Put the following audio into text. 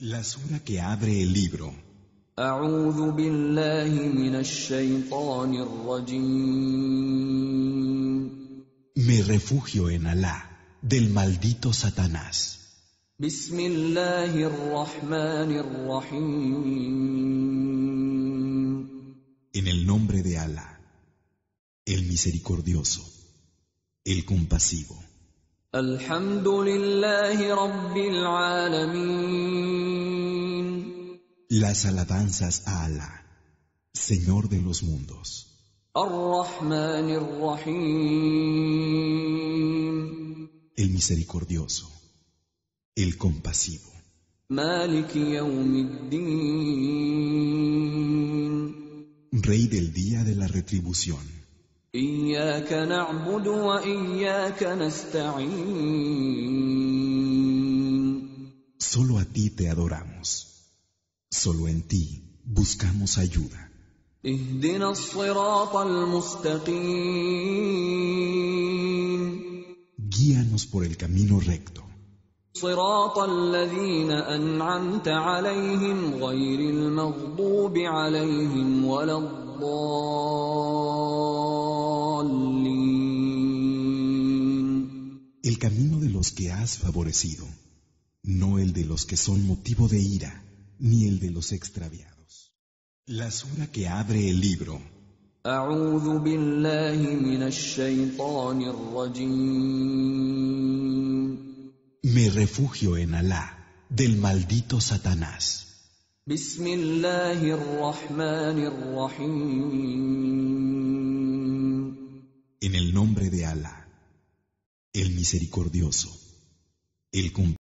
La sura que abre el libro. Me refugio en Alá del maldito Satanás. En el nombre de Alá, el misericordioso, el compasivo. Las alabanzas a Alá, Señor de los mundos. El misericordioso, el compasivo. Rey del día de la retribución. Solo a ti te adoramos. Solo en ti buscamos ayuda. اهدنا الصراط المستقيم Guíanos por el camino recto, صراط الذين أنعمت عليهم غير المغضوب عليهم ولا الضالين el camino de los que has favorecido, no el de los que son motivo de ira, ni el de los extraviados. La sura que abre el libro. أعوذ بالله من الشيطان الرجيم Me refugio en Alá, del maldito Satanás. بسم الله الرحمن الرحيم En el nombre de Alá, el misericordioso, el compasivo.